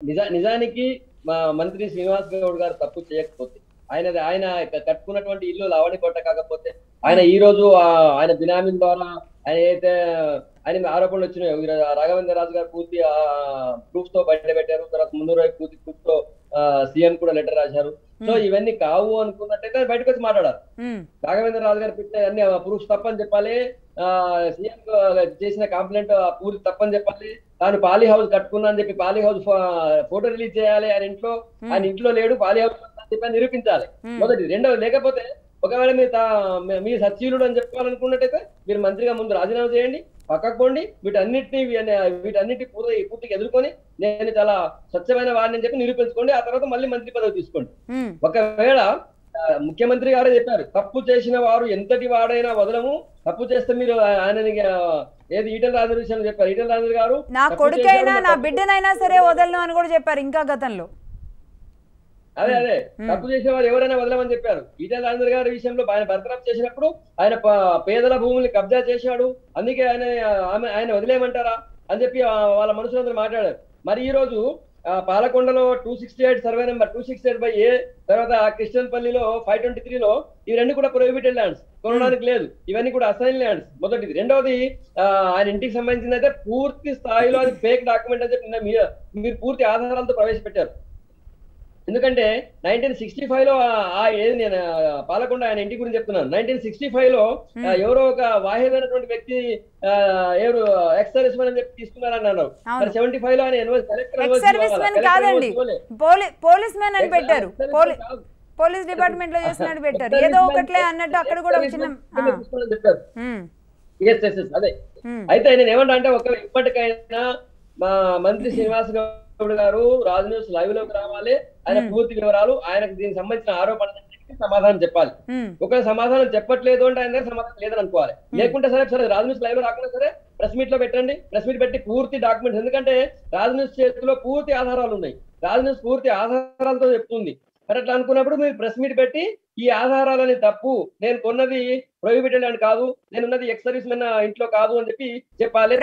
నిజా నిజానికి మా మంత్రి శ్రీనివాస్ గౌడ్ గారు తప్పు చేయకపోతే ఆయన ఆయన కట్టుకున్నటువంటి ఇల్లు లవణి కొట్ట కాకపోతే ఆయన ఈ రోజు ఆయన బినామీ ద్వారా ఆయన అయితే ఆయన ఆరోపణలు వచ్చినాయి రాఘవేంద్ర రాజు గారు పూర్తి ప్రూఫ్తో బయట పెట్టారు తర్వాత ముందు రోజు పూర్తి ప్రూఫ్తో సీఎం కూడా లెటర్ రాశారు. సో ఇవన్నీ కావు అనుకున్నట్టయితే బయటకు వచ్చి మాట్లాడారు రాఘవేంద్ర రాజు గారు పెట్టిన అన్ని ప్రూఫ్స్ తప్పని చెప్పాలి సీఎం చేసిన కంప్లైంట్ పూర్తి తప్పని చెప్పాలి తాను పాలీ హౌస్ కట్టుకున్నా అని చెప్పి పాలీ హౌస్ ఫోటో రిలీజ్ చేయాలి ఆయన ఇంట్లో ఆయన ఇంట్లో లేడు పాలీ హౌస్ అని చెప్పి నిరూపించాలి. మొదటి రెండవది లేకపోతే ఒకవేళ మీరు మీ- సచివుడు అని చెప్పాలనుకున్నట్టయితే మీరు మంత్రిగా ముందు రాజీనామా చేయండి పక్కకు పోండి వీటన్నిటిని వీటన్నిటి పూర్తి పూర్తిగా ఎదుర్కొని నేను చాలా స్వచ్ఛమైన వాడిని అని చెప్పి నిరూపించుకోండి ఆ తర్వాత మళ్ళీ మంత్రి పదవి తీసుకోండి. ఒకవేళ ముఖ్యమంత్రి గారే చెప్పారు తప్పు చేసిన వారు ఎంతటి వాడైనా వదలము తప్పు చేస్తే మీరు ఆయనని ఆ, ఏది ఈటల రాజు విషయంలో చెప్పారు. ఈటల రాజు గారు నా కొడుకైనా నా బిడ్డనైనా సరే వదలను అని కూడా చెప్పారు ఇంకా గతంలో. అదే అదే. తప్పు చేసిన వారు ఎవరైనా వదలమని చెప్పారు. ఈటల రాజేంద్ర గారి విషయంలో ఆయన బర్తరఫ్ చేసినప్పుడు ఆయన పేదల భూముల్ని కబ్జా చేశాడు. అందుకే ఆయన ఆమె ఆయన వదిలేయమంటారా అని చెప్పి వాళ్ళ మనుషులందరూ మాట్లాడారు. మరి ఈ రోజు పాలకొండలో two sixty eight survey number two sixty eight by A తర్వాత క్రిస్టియన్ పల్లిలో ఫైవ్ ట్వంటీ త్రీలో ఇవి రెండు కూడా ప్రొహిబిటెడ్ ల్యాండ్స్ కొనడానికి లేదు. ఇవన్నీ కూడా అసైన్ ల్యాండ్స్ మొదటిది. రెండవది ఆయన ఇంటికి సంబంధించింది అయితే పూర్తి స్థాయిలో అది ఫేక్ డాక్యుమెంట్ అని చెప్పి నిన్న మీరు మీరు పూర్తి ఆధారాలతో ప్రవేశపెట్టారు. ఎందుకంటే నైన్టీన్ సిక్స్టీ ఫైవ్లో ఆ- ఏది నేను పాలకొండ ఆయన ఇంటి గురించి చెప్తున్నాను. నైన్టీన్ సిక్స్టీ ఫైవ్లో ఎవరో ఒక వాహిదైనటువంటి వ్యక్తి ఎవరు ఎక్స్ సర్వీస్ అని చెప్పి తీసుకున్నారని అన్నారు మరి అవును సెవెంటీ ఫైవ్లో ఆయన. మెన్ పోలీస్ మెన్ అని పెట్టారు. మెన్. పోలీస్ డిపార్ట్మెంట్లో చేసినట్టు పెట్టారు. ఏదో ఒకట్లే మెన్ అన్నట్టు అక్కడ కూడా మెన్ ఎస్ అదే. అయితే నేను ఏమంటా అంటే ఒక ఇప్పటికైనా మా మంత్రి శ్రీనివాస్ గౌడ్ గారు రాజు న్యూస్ లైవ్లోకి రావాలి. ఆయన. పూర్తి వివరాలు ఆయనకు దీనికి సంబంధించిన ఆరోపణలన్నింటికీ సమాధానం చెప్పాలి. ఒకవేళ సమాధానం చెప్పట్లేదు అంటే ఆయన దగ్గర సమాధానం లేదని అనుకోవాలి. లేకుంటే సరే సరే రాజు న్యూస్ లైవ్లో రాకుండా సరే ప్రెస్ మీట్లో పెట్టండి. ప్రెస్ మీట్ పెట్టి పూర్తి డాక్యుమెంట్స్ ఎందుకంటే రాజు న్యూస్ చేతిలో పూర్తి ఆధారాలు ఉన్నాయి. రాజు న్యూస్ పూర్తి ఆధారాలతో చెప్తుంది. మరి అట్లా అనుకున్నప్పుడు మీరు ప్రెస్ మీట్ పెట్టి ఈ ఆధారాలని తప్పు నేను కొన్నది ప్రొహిబిటెడ్ అని కాదు నేను ఉన్నది ఎక్స్ సర్వీస్ మెన్ ఇంట్లో కాదు అని చెప్పి చెప్పాలి.